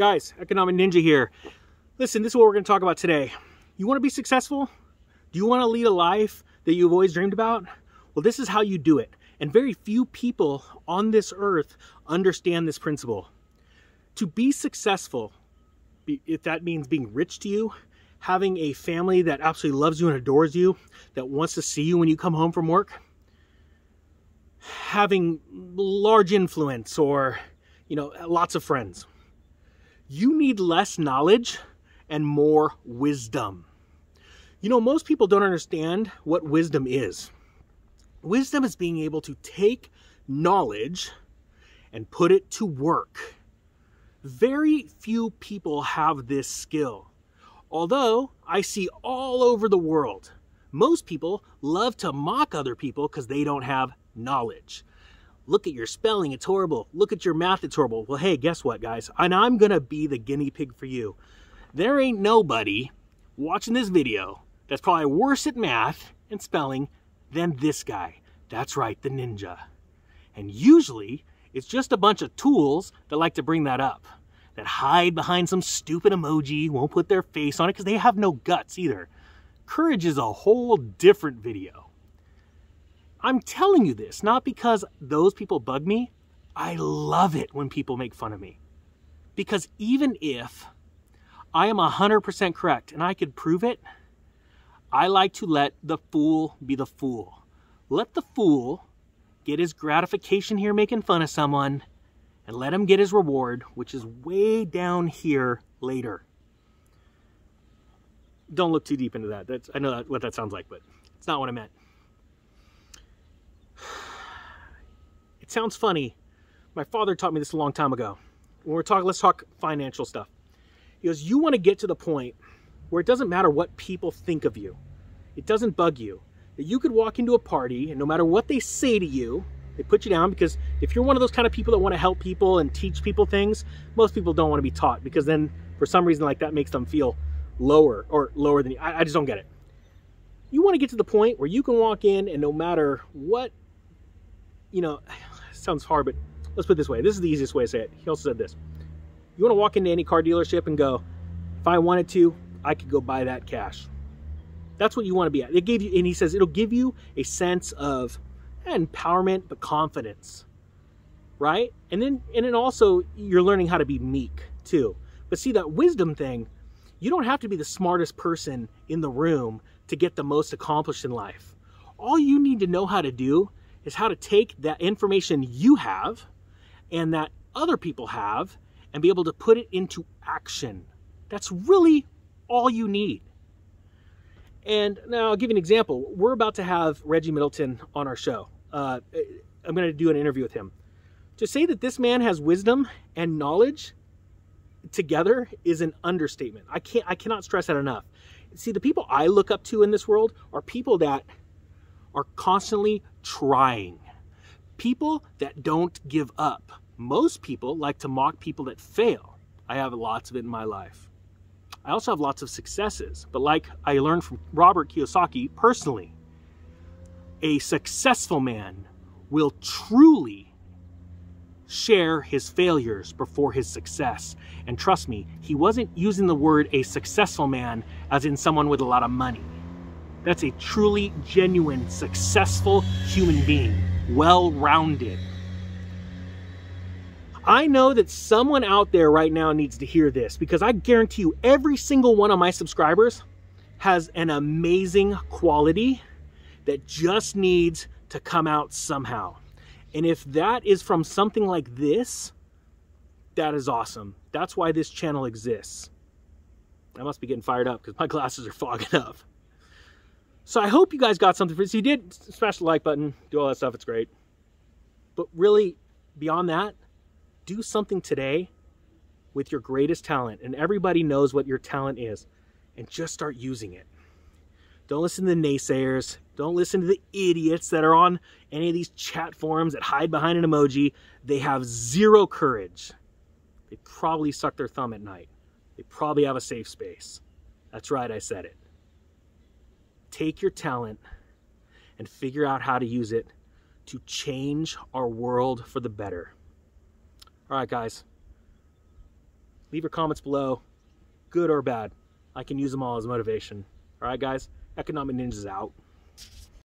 Guys, Economic Ninja here. Listen, this is what we're going to talk about today. You want to be successful? Do you want to lead a life that you've always dreamed about? Well, this is how you do it. And very few people on this earth understand this principle. To be successful, if that means being rich to you, having a family that absolutely loves you and adores you, that wants to see you when you come home from work, having large influence or, you know, lots of friends. You need less knowledge and more wisdom. You know, most people don't understand what wisdom is. Wisdom is being able to take knowledge and put it to work. Very few people have this skill. Although I see all over the world, most people love to mock other people because they don't have knowledge. Look at your spelling, it's horrible. Look at your math, it's horrible. Well, hey, guess what, guys? And I'm to be the guinea pig for you. There ain't nobody watching this video that's probably worse at math and spelling than this guy. That's right, the ninja. And usually, it's just a bunch of tools that like to bring that up, that hide behind some stupid emoji, won't put their face on it because they have no guts either. Courage is a whole different video. I'm telling you this not because those people bug me. I love it when people make fun of me. Because even if I am 100% correct and I could prove it, I like to let the fool be the fool. Let the fool get his gratification here making fun of someone and let him get his reward, which is way down here later. Don't look too deep into that. That's I know what that sounds like, but it's not what I meant. Sounds funny. My father taught me this a long time ago. When we're talking, let's talk financial stuff. He goes, You want to get to the point where it doesn't matter what people think of you, it doesn't bug you. That you could walk into a party and no matter what they say to you, they put you down because if you're one of those kind of people that want to help people and teach people things, most people don't want to be taught because then for some reason like that makes them feel lower or lower than you. I, I just don't get it. You want to get to the point where you can walk in and no matter what, you know, sounds hard, but let's put it this way. This is the easiest way to say it. He also said this. You want to walk into any car dealership and go, if I wanted to, I could go buy that cash. That's what you want to be at. It gave you, and he says it'll give you a sense of empowerment, but confidence, right? And then, and then also you're learning how to be meek too. But see that wisdom thing, you don't have to be the smartest person in the room to get the most accomplished in life. All you need to know how to do is how to take that information you have and that other people have and be able to put it into action. That's really all you need. And now I'll give you an example. We're about to have Reggie Middleton on our show. Uh, I'm going to do an interview with him. To say that this man has wisdom and knowledge together is an understatement. I can't I cannot stress that enough. See, the people I look up to in this world are people that are constantly trying. People that don't give up. Most people like to mock people that fail. I have lots of it in my life. I also have lots of successes, but like I learned from Robert Kiyosaki personally, a successful man will truly share his failures before his success. And trust me, he wasn't using the word a successful man as in someone with a lot of money. That's a truly genuine, successful human being, well rounded. I know that someone out there right now needs to hear this because I guarantee you every single one of my subscribers has an amazing quality that just needs to come out somehow. And if that is from something like this, that is awesome. That's why this channel exists. I must be getting fired up because my glasses are fogging up. So I hope you guys got something for this. You did smash the like button, do all that stuff. It's great. But really, beyond that, do something today with your greatest talent. And everybody knows what your talent is. And just start using it. Don't listen to the naysayers. Don't listen to the idiots that are on any of these chat forums that hide behind an emoji. They have zero courage. They probably suck their thumb at night. They probably have a safe space. That's right, I said it take your talent and figure out how to use it to change our world for the better. All right, guys. Leave your comments below, good or bad. I can use them all as motivation. All right, guys? Economic Ninjas out.